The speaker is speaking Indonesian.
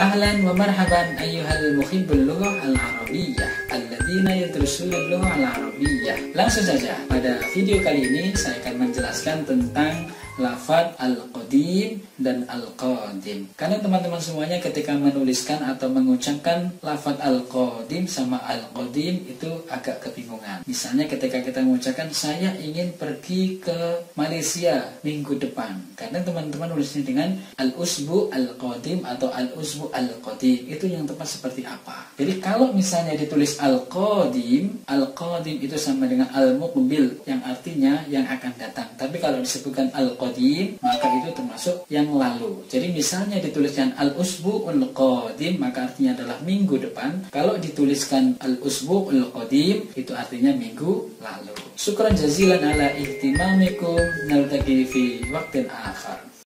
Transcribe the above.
Wa marhaban ayyuhal muhibbul lughah al-arabiyyah alladzina yadrusuna lughah al-arabiyyah. Langsung saja, pada video kali ini saya akan menjelaskan tentang lafad al-qadim dan al-qadim. Karena teman-teman semuanya ketika menuliskan atau mengucapkan lafad al-qadim sama al-qadim itu agak kebingungan. Misalnya ketika kita mengucapkan saya ingin pergi ke Malaysia minggu depan. Karena teman-teman nulisnya dengan al-usbu al-qadim atau al-usbu al-qadim. Itu yang tepat seperti apa? Jadi kalau misalnya ditulis al-qadim, al-qadim itu sama dengan al-muqbil yang artinya yang akan datang. Tapi kalau disebutkan al-qadim qadim maka itu termasuk yang lalu. Jadi misalnya dituliskan al-usbu'ul qadim maka artinya adalah minggu depan. Kalau dituliskan al-usbu'ul qadim itu artinya minggu lalu. Syukran jazilan ala ihtimamikum naltaqi fi waktin akhar.